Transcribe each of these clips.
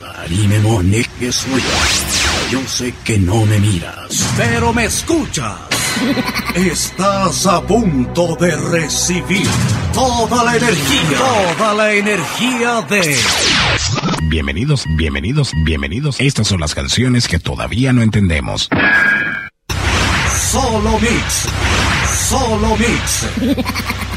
Anime que soy yo. sé que no me miras, pero me escuchas. Estás a punto de recibir toda la energía, toda la energía de... Bienvenidos, bienvenidos, bienvenidos. Estas son las canciones que todavía no entendemos. Solo Mix. Solo Mix.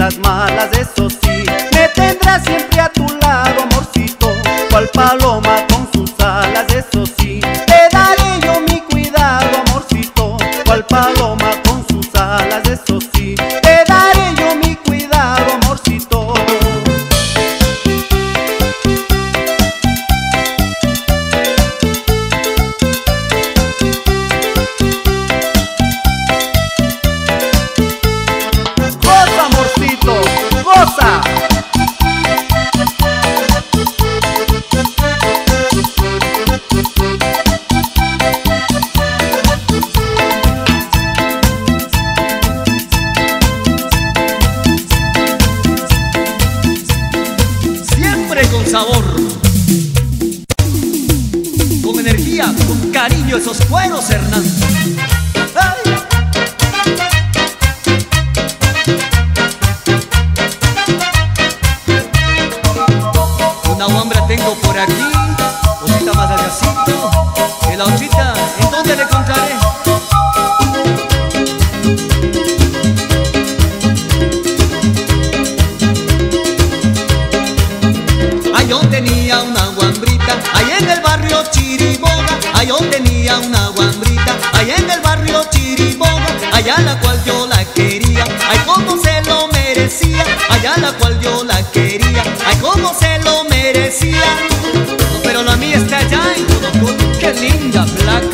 las malas, eso sí, linda blanca.